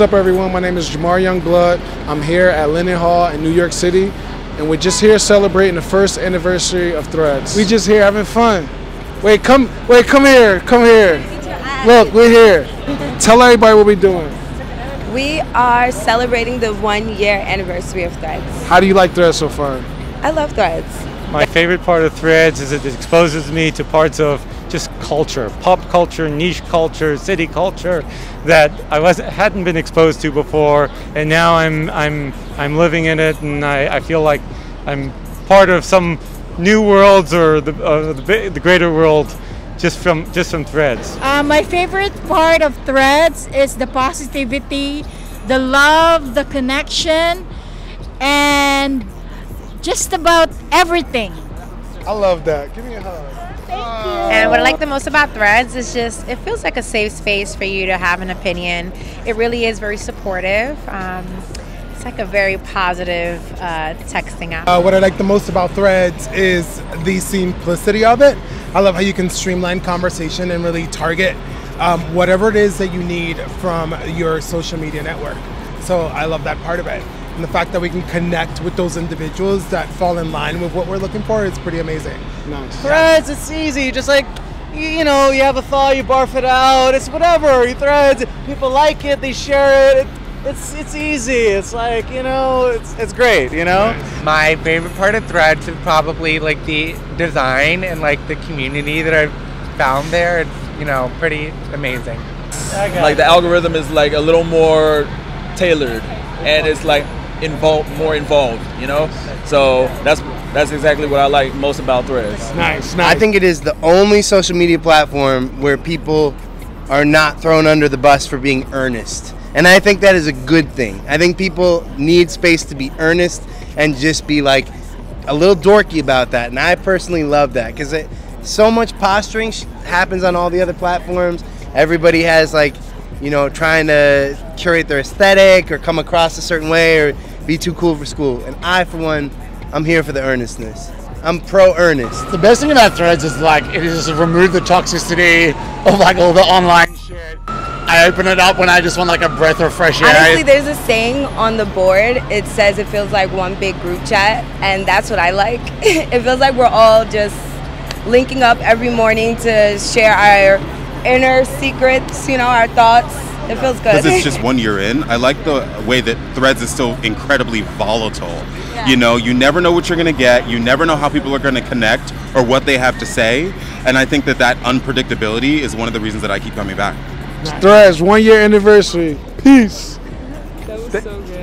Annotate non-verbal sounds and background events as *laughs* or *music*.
up, everyone? My name is Jhamar Youngblood. I'm here at Lennon Hall in New York City, and we're just here celebrating the first anniversary of Threads. We just here having fun. Wait, come, wait, come here, come here. Look, we're here. Tell everybody what we're doing. We are celebrating the one year anniversary of Threads. How do you like Threads so far? I love Threads. My favorite part of Threads is it exposes me to parts of just culture, pop culture, niche culture, city culture that I was hadn't been exposed to before, and now I'm I'm I'm living in it, and I, I feel like I'm part of some new worlds or the uh, the, the greater world just from just from Threads. Uh, my favorite part of Threads is the positivity, the love, the connection, and just about everything. I love that. Give me a hug. And what I like the most about Threads is just it feels like a safe space for you to have an opinion. It really is very supportive. Um, it's like a very positive uh, texting app. Uh, what I like the most about Threads is the simplicity of it. I love how you can streamline conversation and really target um, whatever it is that you need from your social media network. So I love that part of it. And the fact that we can connect with those individuals that fall in line with what we're looking for is pretty amazing. Nice. Threads, it's easy. Just like, you, you know, you have a thought, you barf it out. It's whatever. You threads, people like it, they share it. It's it's easy. It's like you know, it's it's great. You know. My favorite part of Threads is probably like the design and like the community that I've found there. It's you know pretty amazing. Like the algorithm is like a little more tailored, and it's like involved, more involved. You know. So that's that's exactly what I like most about Threads. Nice, nice. I think it is the only social media platform where people are not thrown under the bus for being earnest. And I think that is a good thing. I think people need space to be earnest and just be like a little dorky about that. And I personally love that because so much posturing happens on all the other platforms. Everybody has like, you know, trying to curate their aesthetic or come across a certain way or be too cool for school. And I, for one, I'm here for the earnestness. I'm pro earnest. The best thing about Threads is like it is remove the toxicity of like all the online shit. I open it up when I just want like a breath of fresh air. Honestly, there's a saying on the board. It says it feels like one big group chat, and that's what I like. *laughs* it feels like we're all just linking up every morning to share our inner secrets, you know, our thoughts. It feels good. Because it's just one year in. I like the way that Threads is still incredibly volatile. You know, you never know what you're going to get. You never know how people are going to connect or what they have to say. And I think that that unpredictability is one of the reasons that I keep coming back. Threads, one year anniversary. Peace. That was so good.